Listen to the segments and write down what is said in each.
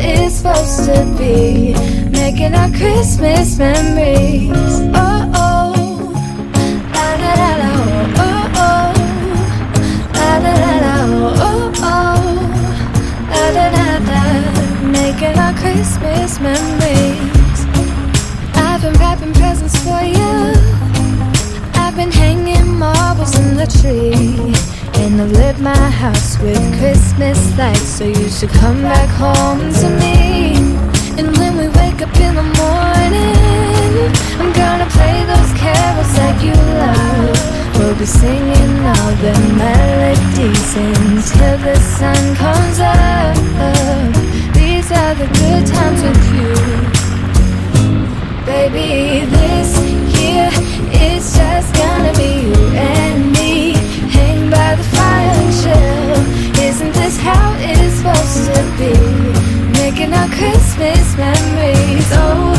it's supposed to be? Making our Christmas memories. Oh, oh. Oh, oh, oh. Oh. Making our Christmas memories. I've been wrapping presents for you. I've been hanging marbles in the tree. Lit my house with Christmas lights. So you should come back home to me. And when we wake up in the morning, I'm gonna play those carols that you love. We'll be singing all the melodies until the sun comes up. Supposed to be? Making our Christmas memories. Oh,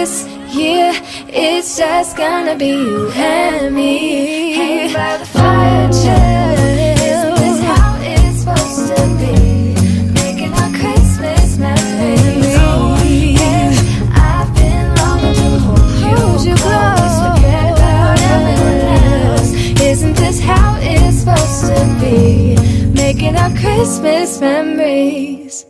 this year it's just gonna be you and me. By the fire, chill. Isn't this how it's supposed to be? Making our Christmas memories. Oh, I've been longing to hold you close. Forget about else. Isn't this how it's supposed to be? Making our Christmas memories.